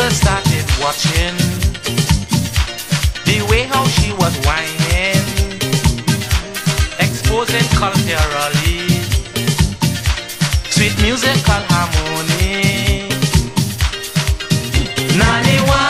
sister started watching the way how she was whining, exposing culturally sweet musical harmony. Naniwa.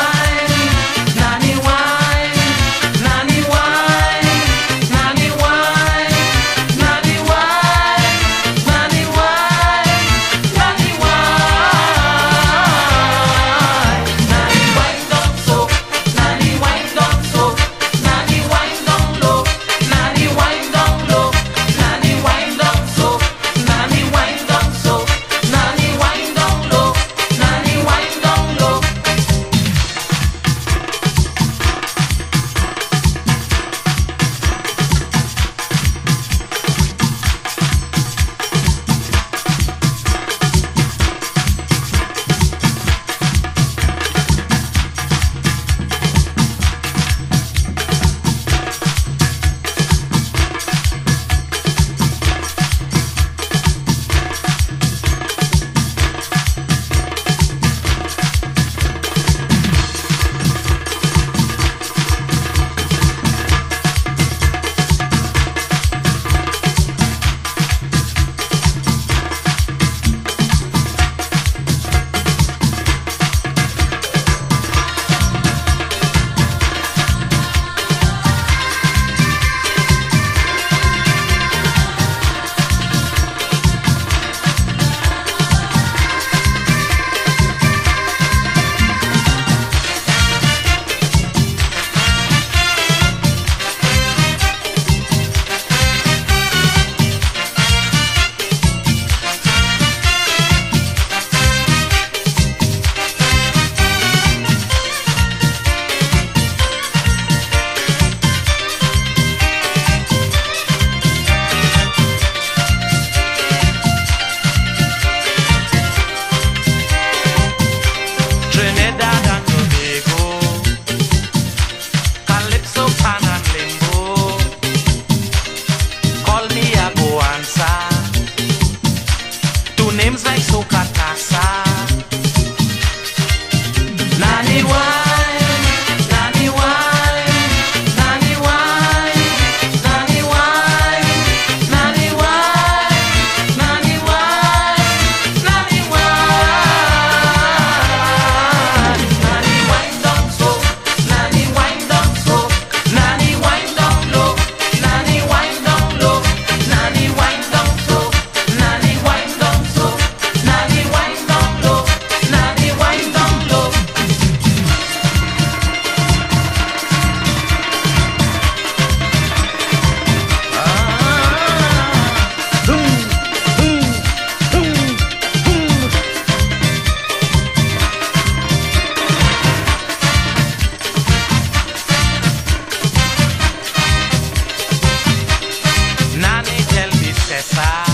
necessary.